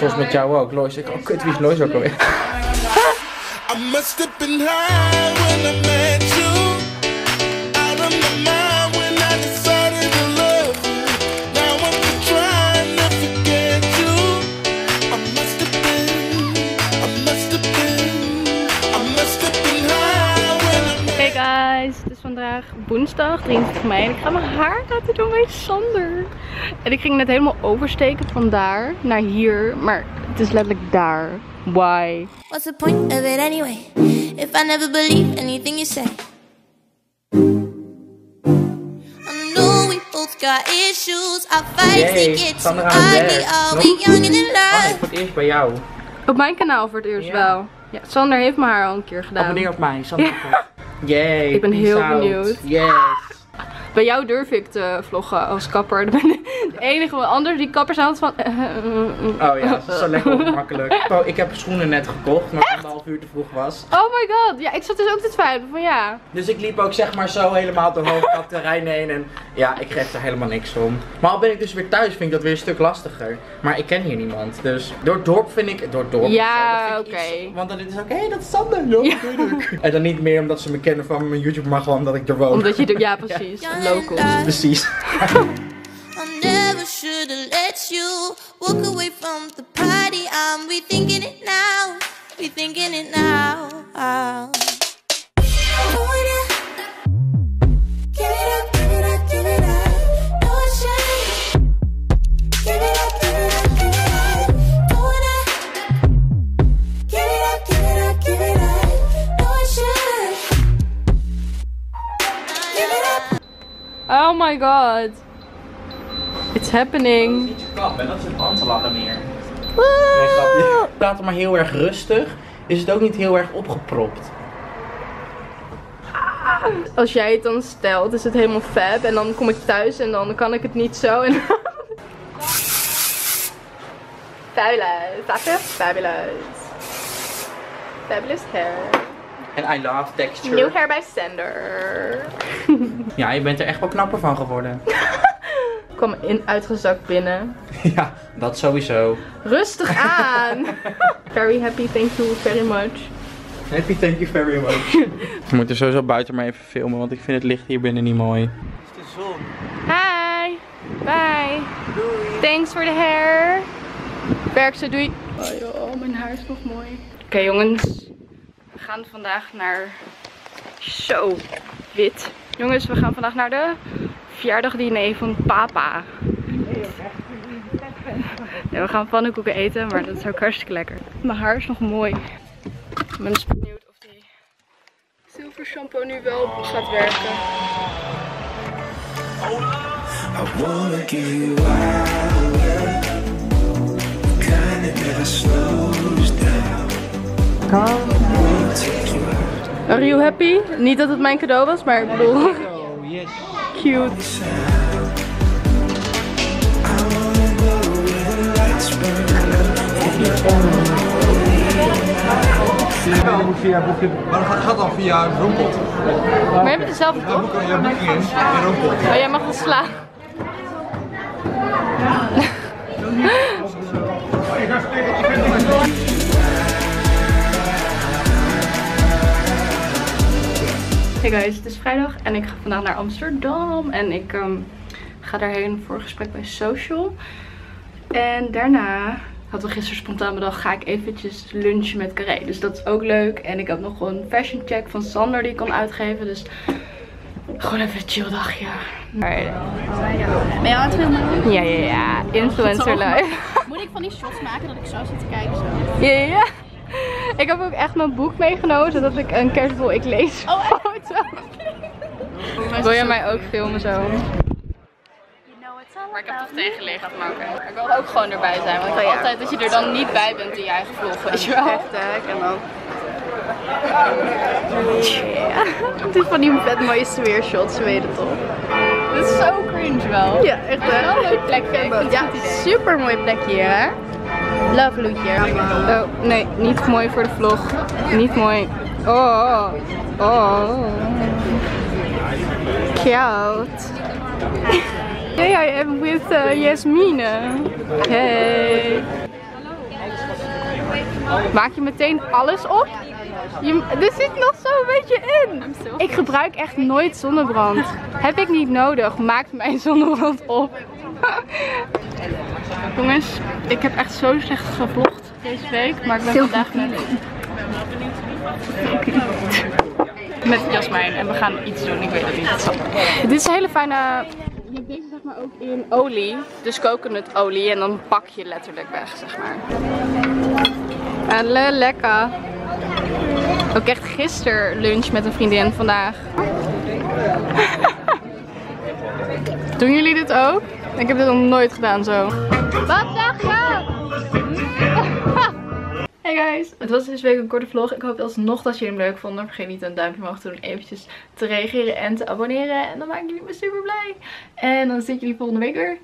soms met jou ook. Lois, ik, oh kut, wie is Lois ook alweer? I must have been high when I met you. Out of my mind when I decided to love you. Now I'm trying to forget you. I must have been, I must have been, I must have been high when I met Hey guys, het is vandaag woensdag 23 mei en ik ga mijn haar laten doen bij Sander. En ik ging net helemaal oversteken van daar naar hier, maar het is letterlijk daar. Why? What's the point of it anyway? If I never believe anything you say. I know we both got issues. Our fights they Yay, get too ugly. young and in Oh love? voor het eerst bij jou. Op mijn kanaal voor het eerst Ja. wel. Ja, Sander heeft mijn haar al een keer gedaan. Abonneer op mij, Sandra. Yay, Ik ben heel out. benieuwd. Yes. Bij jou durf ik te vloggen als kapper. Ik ben enige, want anders die kappers aan het van... Oh ja, dat is zo lekker ongemakkelijk. Oh, ik heb schoenen net gekocht, maar anderhalf uur te vroeg was. Oh my god, ja, ik zat dus ook te twijfelen van ja. Dus ik liep ook zeg maar zo helemaal door hoofdkapterrein heen en ja, ik geef er helemaal niks om. Maar al ben ik dus weer thuis, vind ik dat weer een stuk lastiger. Maar ik ken hier niemand, dus door het dorp vind ik, door het dorp Ja, oké. Want dan is het ook, hé, dat is Sander, ja, natuurlijk. En dan niet meer omdat ze me kennen van mijn YouTube, maar gewoon omdat ik er woon. Omdat je, de- ja precies, locals. in love. Precies. should've let you walk away from the party. I'm rethinking it now, rethinking it now. Oh. Oh my god. It's happening. Niet je kap, en dat is een handelaar meer. Nee, grapje. Praat maar heel erg rustig. Is het ook niet heel erg opgepropt? Als jij het dan stelt, is het helemaal fab. En dan kom ik thuis en dan kan ik het niet zo. En Fabulous. Fabulous. Fabulous hair. En I love texture. New hair bij Sander. Ja, je bent er echt wel knapper van geworden. Kwam in uitgezakt binnen. ja, dat sowieso. Rustig aan. very happy, thank you very much. Happy, thank you very much. We moeten sowieso buiten maar even filmen, want ik vind het licht hier binnen niet mooi. Het is de zon. Hi. Bye. Thanks for the hair. Werk ze, doei. Oh joh, mijn haar is nog mooi. Oké jongens. We gaan vandaag naar... Zo, wit. Jongens, we gaan vandaag naar de verjaardagdiner van papa. Ja, we gaan pannenkoeken eten, maar dat is ook hartstikke lekker. Mijn haar is nog mooi. Ik ben dus benieuwd of die zilver shampoo nu wel gaat werken. I wanna give you Are you happy? Niet dat het mijn cadeau was, maar ik bedoel, Oh, yes. Cute. Je moet via boekje, maar dat gaat, dan via Roompot. Maar je hebt dezelfde toch? boeken je boeking in, in Roompot. Oh, jij mag wel slaan. Hey guys, het is vrijdag en ik ga vandaag naar Amsterdam. En ik ehm, ga daarheen voor een gesprek bij Social. En daarna, hadden we gisteren spontaan bedacht, ga ik eventjes lunchen met Carré. Dus dat is ook leuk. En ik heb nog een fashion check van Sander die ik kan uitgeven. Dus gewoon even een chill dagje. Maar, Ben je aan het filmen? ja, ja, ja. Influencer life. Moet ik van die shots maken dat ik zo zit te kijken? Zo? Ja, ja, ja. Ik heb ook echt mijn boek meegenomen, zodat ik een kerstbol ik lees Oh. Wil je mij ook filmen zo? Maar ik heb toch tegenlicht, maar oké. Ik wil ook gewoon erbij zijn, want ik wil altijd dat je er dan niet bij bent in je eigen vlog, weet je wel. Heftig en dan... Het is van die vet mooie je weet het toch? Dit is zo cringe wel. Ja, echt is wel een leuk plekje, ik vind Ja, idee. super mooi plekje hier hè. Love loetje. Oh, nee, niet mooi voor de vlog. Niet mooi. Oh, oh, oh. Cute. Hey, I am with uh, Yasmine. Hey. Maak je meteen alles op? Je, er zit nog zo'n beetje in. Ik gebruik echt nooit zonnebrand. Heb ik niet nodig. Maak mijn zonnebrand op. Jongens, ik heb echt zo slecht gevlogd deze week. Maar ik ben vandaag met... met Jasmijn. En we gaan iets doen. Ik weet het niet. Dit is een hele fijne... Je hebt deze zeg maar ook in olie. Dus coconutolie. En dan pak je letterlijk weg, zeg maar. Hallo, lekker. Ook echt gisteren lunch met een vriendin vandaag. Doen jullie dit ook? Ik heb dit nog nooit gedaan zo. Wat zeg je? Hey guys! Het was deze week een korte vlog. Ik hoop alsnog dat jullie hem leuk vonden. Vergeet niet een duimpje omhoog te doen, eventjes te reageren en te abonneren. En dan maak ik jullie me super blij. En dan zie ik jullie volgende week weer.